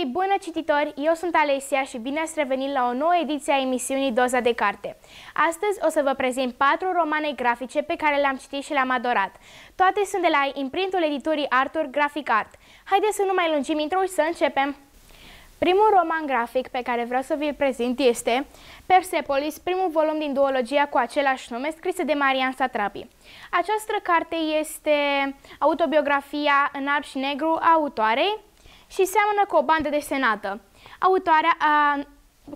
Hei, bună cititori! Eu sunt Alesia și bine ați revenit la o nouă ediție a emisiunii Doza de Carte. Astăzi o să vă prezint patru romane grafice pe care le-am citit și le-am adorat. Toate sunt de la imprintul editurii Arthur Graphic Art. Haideți să nu mai lungim intro și să începem! Primul roman grafic pe care vreau să vi-l prezint este Persepolis, primul volum din duologia cu același nume, scrisă de Marian Satrapi. Această carte este autobiografia în alb și negru a autoarei, și seamănă cu o bandă desenată. Autoarea a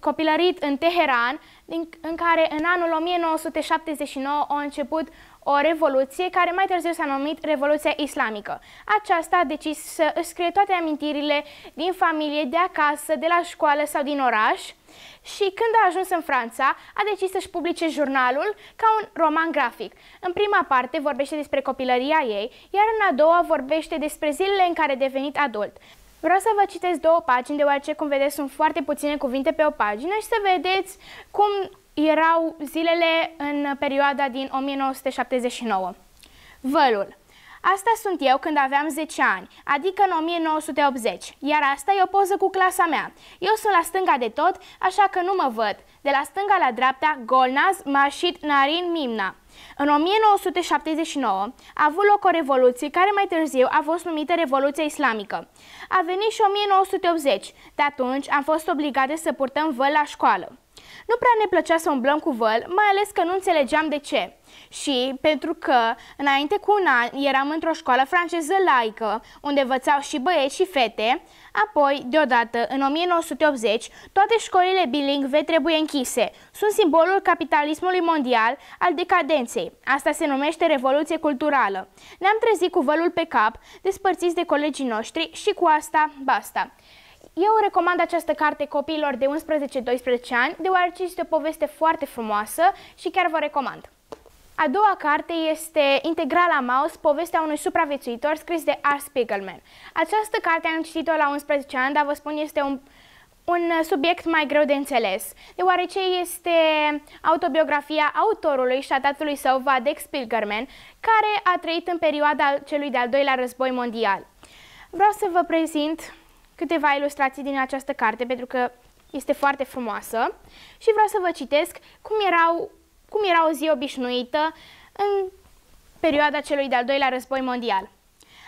copilărit în Teheran, în care în anul 1979 a început o revoluție care mai târziu s-a numit Revoluția Islamică. Aceasta a decis să își scrie toate amintirile din familie, de acasă, de la școală sau din oraș și când a ajuns în Franța, a decis să-și publice jurnalul ca un roman grafic. În prima parte vorbește despre copilăria ei, iar în a doua vorbește despre zilele în care a devenit adult. Vreau să vă citesc două pagini, deoarece, cum vedeți, sunt foarte puține cuvinte pe o pagină și să vedeți cum erau zilele în perioada din 1979. Vălul. Asta sunt eu când aveam 10 ani, adică în 1980, iar asta e o poză cu clasa mea. Eu sunt la stânga de tot, așa că nu mă văd. De la stânga la dreapta, Golnaz, Mașit, Narin, Mimna. În 1979 a avut loc o revoluție care mai târziu a fost numită Revoluția Islamică. A venit și 1980, de atunci am fost obligate să purtăm văl la școală. Nu prea ne plăcea să umblăm cu văl, mai ales că nu înțelegeam de ce. Și pentru că, înainte cu un an, eram într-o școală franceză laică, unde învățau și băieți și fete, apoi, deodată, în 1980, toate școlile bilingve trebuie închise. Sunt simbolul capitalismului mondial al decadenței. Asta se numește revoluție culturală. Ne-am trezit cu vălul pe cap, despărțiți de colegii noștri și cu asta, basta. Eu recomand această carte copiilor de 11-12 ani, deoarece este o poveste foarte frumoasă și chiar vă recomand. A doua carte este Integrala Mouse, povestea unui supraviețuitor scris de R. Spiegelman. Această carte am citit-o la 11 ani, dar vă spun este un, un subiect mai greu de înțeles, deoarece este autobiografia autorului și a tatălui său, Vadek Spiegelman, care a trăit în perioada celui de-al doilea război mondial. Vreau să vă prezint câteva ilustrații din această carte, pentru că este foarte frumoasă și vreau să vă citesc cum, erau, cum era o zi obișnuită în perioada celui de-al doilea război mondial.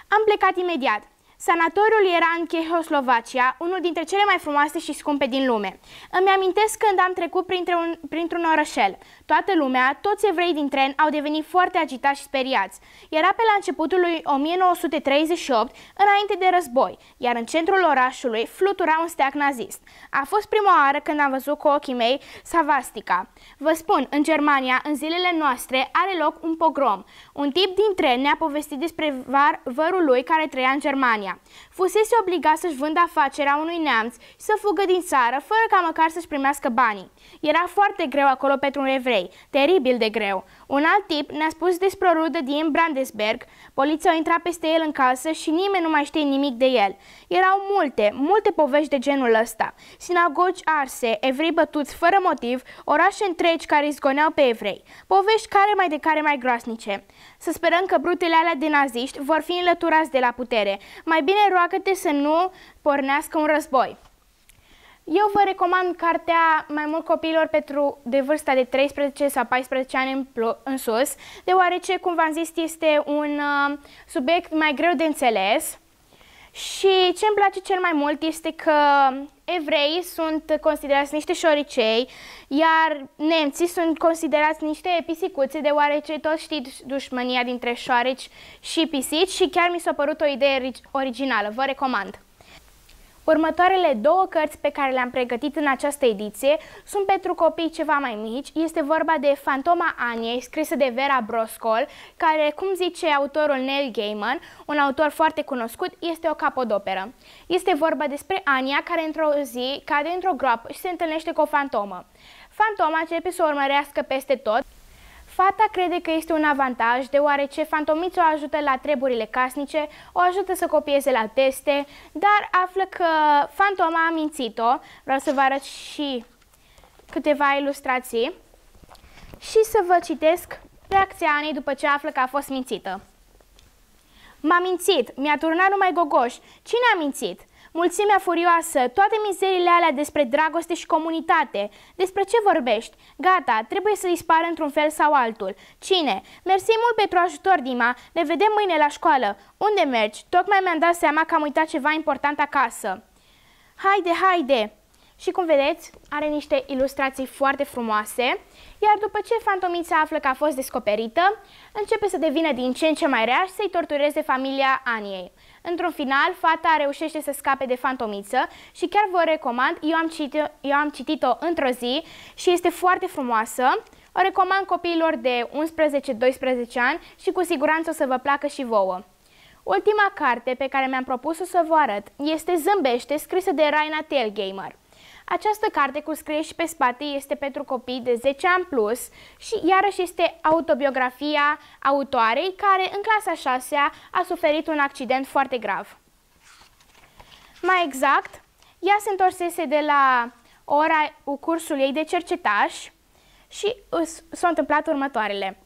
Am plecat imediat. Sanatoriul era în Chehoslovacia, unul dintre cele mai frumoase și scumpe din lume. Îmi amintesc când am trecut printr-un, printr-un orășel. Toată lumea, toți evrei din tren au devenit foarte agitați și speriați. Era pe la începutul lui 1938, înainte de război, iar în centrul orașului flutura un steag nazist. A fost prima oară când am văzut cu ochii mei Savastica. Vă spun, în Germania, în zilele noastre, are loc un pogrom. Un tip din tren ne-a povestit despre var, vărul lui care trăia în Germania. Fusese obligat să-și vândă afacerea unui neamț și să fugă din țară, fără ca măcar să-și primească banii. Era foarte greu acolo pentru un evrei, teribil de greu. Un alt tip ne-a spus despre o rudă din Brandesberg. Poliția a intrat peste el în casă și nimeni nu mai știe nimic de el. Erau multe, multe povești de genul ăsta. Sinagogi arse, evrei bătuți fără motiv, orașe întregi care izgoneau pe evrei. Povești care mai de care mai groasnice. Să sperăm că brutele alea de naziști vor fi înlăturați de la putere. Mai bine roagă-te să nu pornească un război. Eu vă recomand cartea mai mult copiilor pentru de vârsta de 13 sau 14 ani în, în sus, deoarece, cum v-am zis, este un uh, subiect mai greu de înțeles. Și ce îmi place cel mai mult este că evreii sunt considerați niște șoricei, iar nemții sunt considerați niște pisicuțe, deoarece toți știți dușmănia dintre șoareci și pisici și chiar mi s-a părut o idee originală. Vă recomand! Următoarele două cărți pe care le-am pregătit în această ediție sunt pentru copii ceva mai mici. Este vorba de Fantoma Aniei, scrisă de Vera Broscol, care, cum zice autorul Neil Gaiman, un autor foarte cunoscut, este o capodoperă. Este vorba despre Ania care într-o zi cade într-o groapă și se întâlnește cu o fantomă. Fantoma începe să o urmărească peste tot, Fata crede că este un avantaj deoarece fantomița o ajută la treburile casnice, o ajută să copieze la teste, dar află că fantoma a mințit-o. Vreau să vă arăt și câteva ilustrații și să vă citesc reacția Anei după ce află că a fost mințită. M-a mințit, mi-a turnat numai gogoș. Cine a mințit? Mulțimea furioasă, toate mizerile alea despre dragoste și comunitate. Despre ce vorbești? Gata, trebuie să dispară într-un fel sau altul. Cine? Mersi mult pentru ajutor, Dima. Ne vedem mâine la școală. Unde mergi? Tocmai mi-am dat seama că am uitat ceva important acasă. Haide, haide! Și cum vedeți, are niște ilustrații foarte frumoase, iar după ce fantomița află că a fost descoperită, începe să devină din ce în ce mai rea și să-i tortureze familia Aniei. Într-un final, fata reușește să scape de fantomiță și chiar vă recomand, eu am, citit, eu am citit-o într-o zi și este foarte frumoasă. O recomand copiilor de 11-12 ani și cu siguranță o să vă placă și vouă. Ultima carte pe care mi-am propus să vă arăt este Zâmbește, scrisă de Raina Tailgamer. Această carte cu scrie și pe spate este pentru copii de 10 ani plus și iarăși este autobiografia autoarei care în clasa 6 a suferit un accident foarte grav. Mai exact, ea se întorsese de la ora cursul ei de cercetaș și s-au întâmplat următoarele.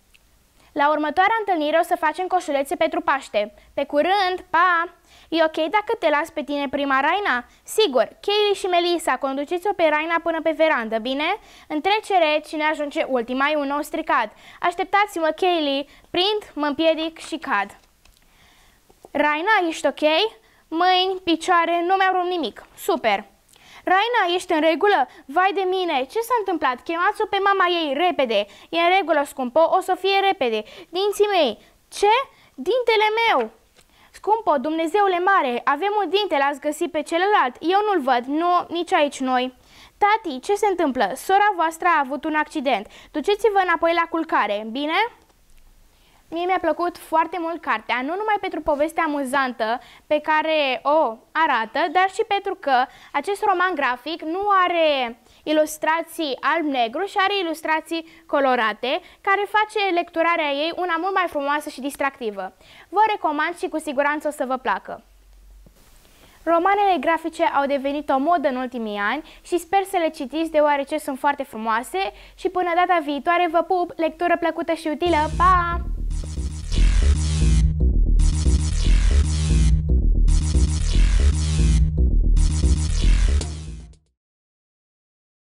La următoarea întâlnire o să facem coșulețe pentru Paște. Pe curând, pa! E ok dacă te las pe tine prima, Raina? Sigur, Kaylee și Melissa, conduceți-o pe Raina până pe verandă, bine? În trecere, cine ajunge ultima e un nou stricat. Așteptați-mă, Kaylee, prind, mă împiedic și cad. Raina, ești ok? Mâini, picioare, nu mi-au rupt nimic. Super! Raina, ești în regulă? Vai de mine, ce s-a întâmplat? Chemați-o pe mama ei, repede. E în regulă, scumpă, o să fie repede. Dinții mei. Ce? Dintele meu! Scumpă, Dumnezeule mare, avem un dinte, l-ați găsit pe celălalt. Eu nu-l văd, nu, nici aici noi. Tati, ce se întâmplă? Sora voastră a avut un accident. Duceți-vă înapoi la culcare, bine? Mie mi-a plăcut foarte mult cartea, nu numai pentru povestea amuzantă pe care o arată, dar și pentru că acest roman grafic nu are ilustrații alb-negru și are ilustrații colorate, care face lecturarea ei una mult mai frumoasă și distractivă. Vă recomand și cu siguranță o să vă placă. Romanele grafice au devenit o modă în ultimii ani și sper să le citiți deoarece sunt foarte frumoase și până data viitoare vă pup, lectură plăcută și utilă, pa!